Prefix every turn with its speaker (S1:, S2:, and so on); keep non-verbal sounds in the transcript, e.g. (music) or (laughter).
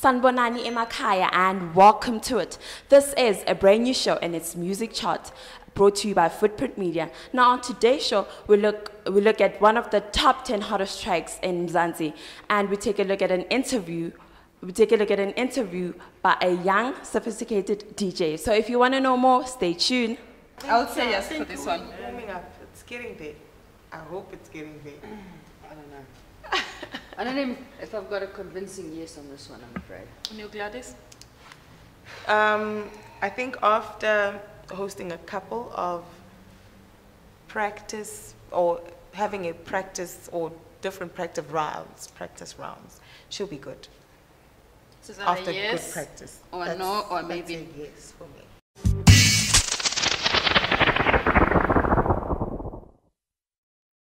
S1: Sanbonani Emakaya and welcome to it. This is a brand new show and it's Music Chart brought to you by Footprint Media. Now on today's show, we look, we look at one of the top 10 hottest tracks in Mzansi and we take a look at an interview we take a look at an interview by a young, sophisticated DJ. So if you want to know more, stay tuned.
S2: I would say yes for this one.
S3: Warming up. It's getting there. I hope it's getting there. (clears throat)
S4: Um, I don't know. I don't know if I've got a convincing yes on this one, I'm afraid.
S2: New Gladys?
S3: Um, I think after hosting a couple of practice or having a practice or different practice rounds, practice rounds, she'll be good.
S2: So is that
S3: After
S2: a yes?
S3: good practice.
S4: Or
S3: That's-
S4: no, or
S3: that's
S4: maybe-
S3: a yes for me.